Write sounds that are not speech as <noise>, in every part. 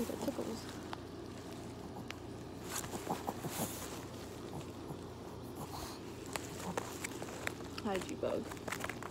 Ooh, that tickles. Hi, G-Bug.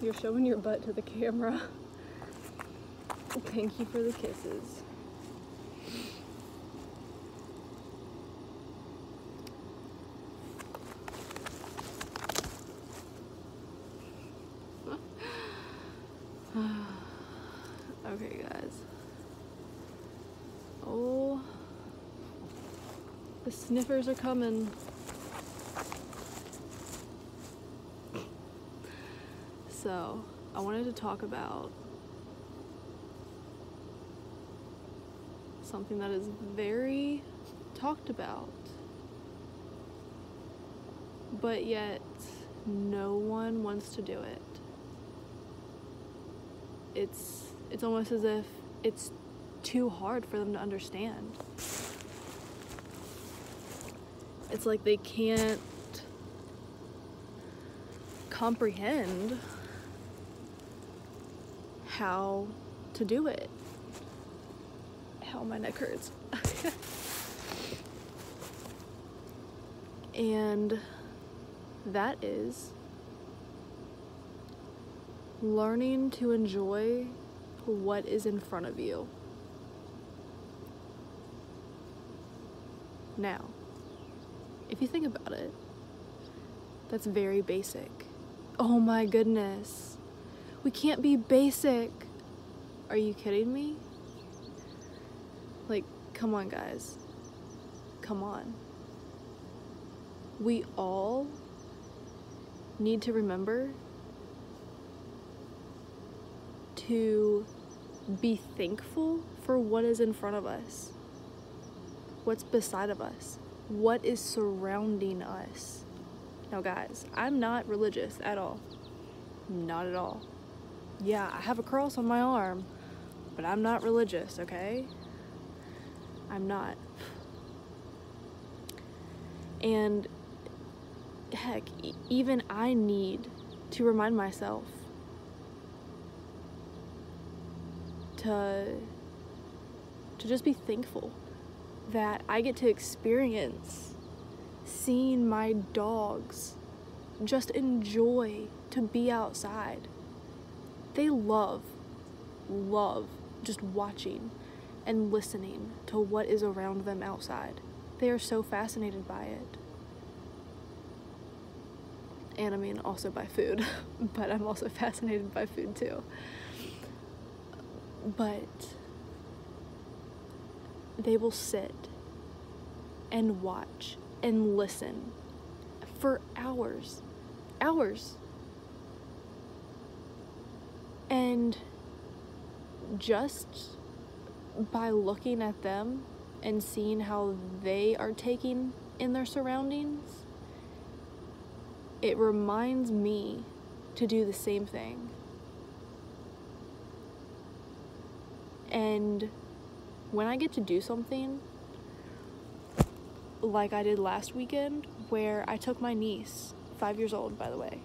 You're showing your butt to the camera. Thank you for the kisses. <sighs> <sighs> okay, guys. Oh, the sniffers are coming. So, I wanted to talk about something that is very talked about, but yet no one wants to do it. It's it's almost as if it's too hard for them to understand. It's like they can't comprehend how to do it. How my neck hurts. <laughs> and that is learning to enjoy what is in front of you. Now, if you think about it, that's very basic. Oh my goodness. We can't be basic. Are you kidding me? Like, come on, guys. Come on. We all need to remember to be thankful for what is in front of us, what's beside of us, what is surrounding us. Now, guys, I'm not religious at all. Not at all. Yeah, I have a cross on my arm, but I'm not religious, okay? I'm not. And heck, e- even I need to remind myself to to just be thankful that I get to experience seeing my dogs just enjoy to be outside. They love love just watching and listening to what is around them outside. They are so fascinated by it. And I mean, also by food, <laughs> but I'm also <laughs> fascinated by food too. But they will sit and watch and listen for hours. Hours. And just by looking at them and seeing how they are taking in their surroundings, it reminds me to do the same thing. And when I get to do something like I did last weekend, where I took my niece, five years old by the way,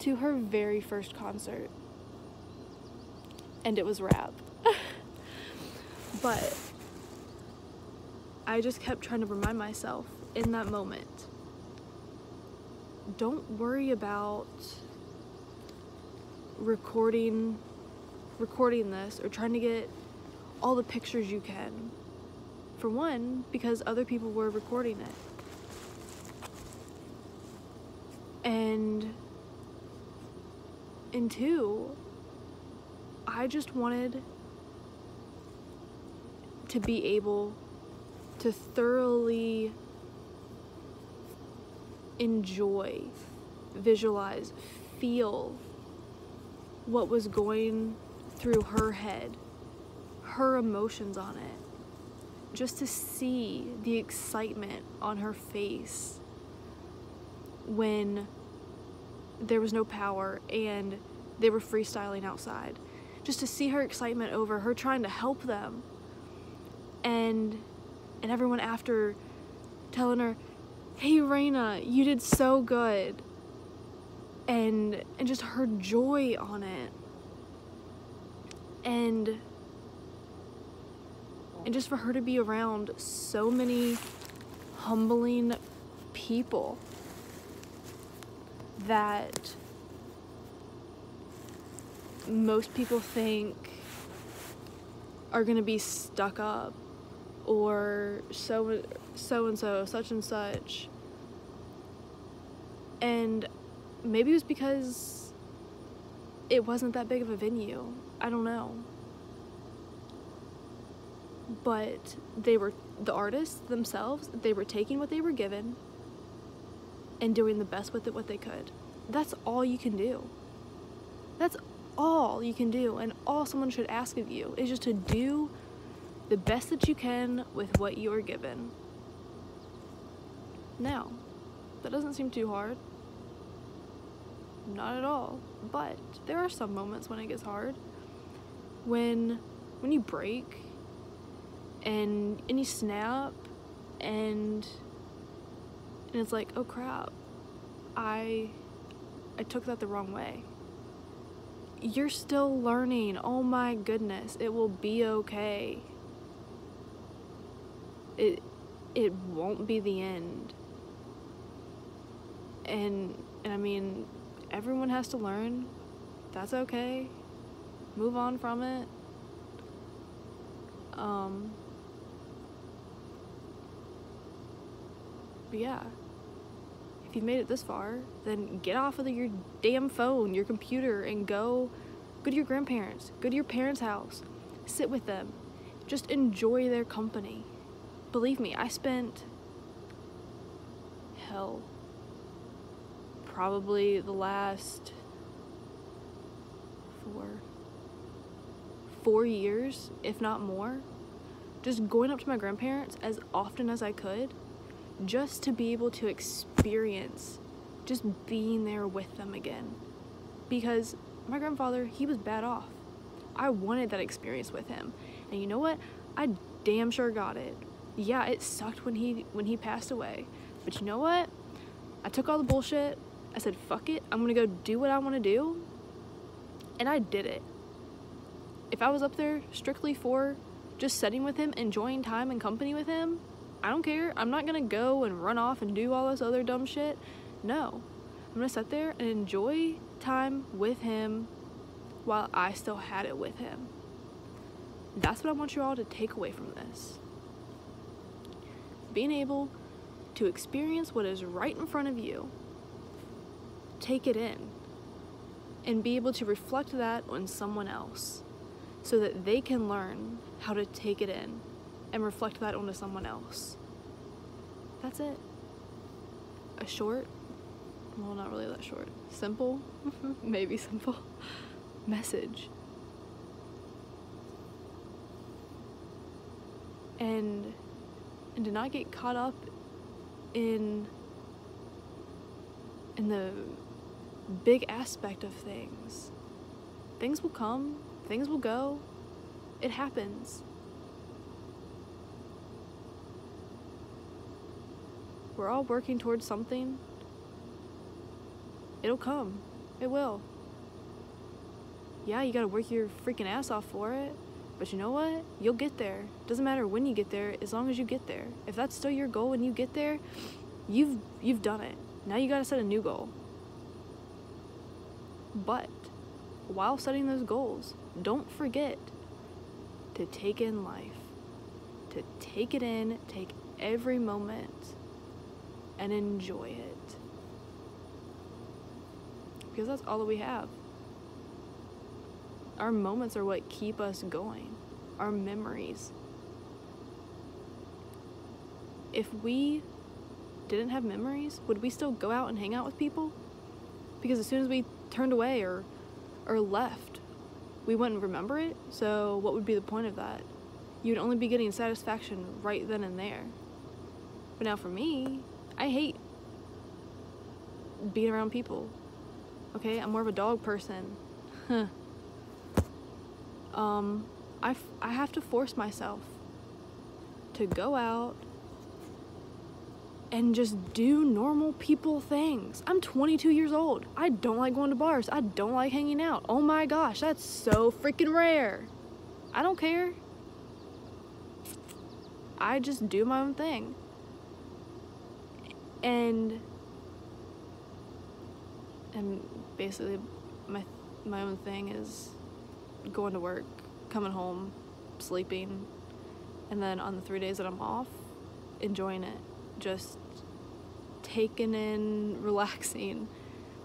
to her very first concert, and it was rap. <laughs> but I just kept trying to remind myself in that moment don't worry about recording recording this or trying to get all the pictures you can. For one, because other people were recording it. And and two, I just wanted to be able to thoroughly enjoy, visualize, feel what was going through her head, her emotions on it. Just to see the excitement on her face when there was no power and they were freestyling outside. Just to see her excitement over her trying to help them. And and everyone after telling her, "Hey Raina, you did so good." And and just her joy on it. And And just for her to be around so many humbling people that most people think are going to be stuck up or so so and so such and such and maybe it was because it wasn't that big of a venue. I don't know but they were the artists themselves they were taking what they were given and doing the best with it what they could. That's all you can do. That's all you can do and all someone should ask of you is just to do the best that you can with what you are given. Now that doesn't seem too hard. Not at all. But there are some moments when it gets hard. When when you break and and you snap and and it's like oh crap. I i took that the wrong way. You're still learning. Oh my goodness. It will be okay. It it won't be the end. And and i mean everyone has to learn. That's okay. Move on from it. Um But yeah, if you've made it this far, then get off of your damn phone, your computer, and go go to your grandparents, go to your parents' house, sit with them, just enjoy their company. Believe me, I spent hell. Probably the last four four years, if not more, just going up to my grandparents as often as I could just to be able to experience just being there with them again. Because my grandfather, he was bad off. I wanted that experience with him. And you know what? I damn sure got it. Yeah, it sucked when he when he passed away. But you know what? I took all the bullshit. I said, "Fuck it. I'm going to go do what I want to do." And I did it. If I was up there strictly for just sitting with him, enjoying time and company with him, I don't care. I'm not gonna go and run off and do all this other dumb shit. No. I'm gonna sit there and enjoy time with him while I still had it with him. That's what I want you all to take away from this. Being able to experience what is right in front of you, take it in, and be able to reflect that on someone else so that they can learn how to take it in and reflect that onto someone else. That's it. A short, well, not really that short, simple, <laughs> maybe simple <laughs> message. And and to not get caught up in in the big aspect of things. Things will come, things will go. It happens. We're all working towards something. It'll come. It will. Yeah, you gotta work your freaking ass off for it. But you know what? You'll get there. Doesn't matter when you get there, as long as you get there. If that's still your goal when you get there, you've you've done it. Now you gotta set a new goal. But while setting those goals, don't forget to take in life. To take it in, take every moment and enjoy it. Because that's all that we have. Our moments are what keep us going, our memories. If we didn't have memories, would we still go out and hang out with people? Because as soon as we turned away or or left, we wouldn't remember it. So what would be the point of that? You'd only be getting satisfaction right then and there. But now for me, I hate being around people. Okay, I'm more of a dog person. Huh. <laughs> um, I, f- I have to force myself to go out and just do normal people things. I'm 22 years old. I don't like going to bars. I don't like hanging out. Oh my gosh, that's so freaking rare. I don't care. I just do my own thing. And and basically my my own thing is going to work, coming home, sleeping, and then on the 3 days that I'm off, enjoying it. Just taking in, <laughs> relaxing,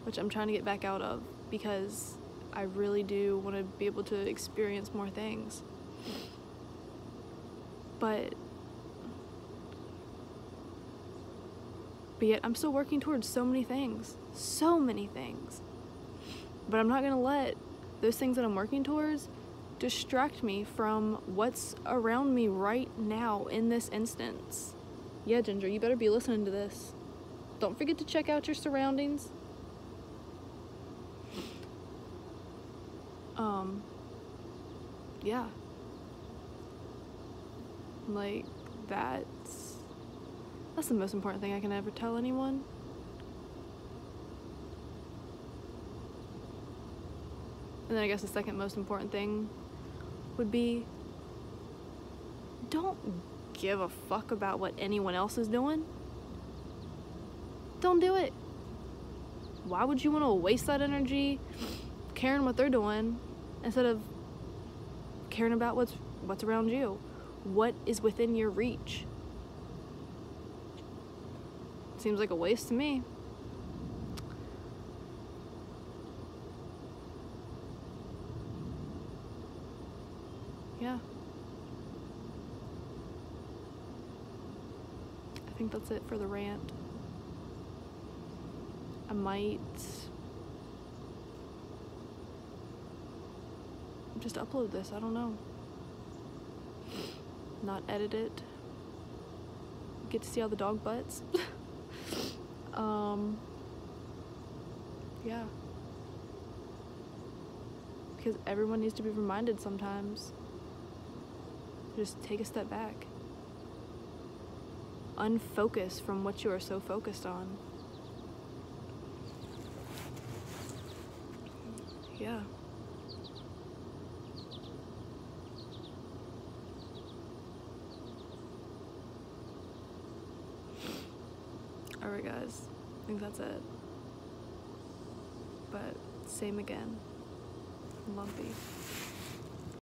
which I'm trying to get back out of because I really do want to be able to experience more things. But yet I'm still working towards so many things. So many things. But I'm not going to let those things that I'm working towards distract me from what's around me right now in this instance. Yeah, Ginger, you better be listening to this. Don't forget to check out your surroundings. Um, yeah. Like, that's, that's the most important thing I can ever tell anyone. And then I guess the second most important thing would be don't give a fuck about what anyone else is doing. Don't do it. Why would you want to waste that energy caring what they're doing instead of caring about what's what's around you? What is within your reach? Seems like a waste to me. Yeah. I think that's it for the rant. I might just upload this, I don't know. Not edit it. Get to see all the dog butts. <laughs> um, yeah. Because everyone needs to be reminded sometimes. Just take a step back. Unfocus from what you are so focused on. Yeah. Alright, guys. I think that's it. But same again. Lumpy.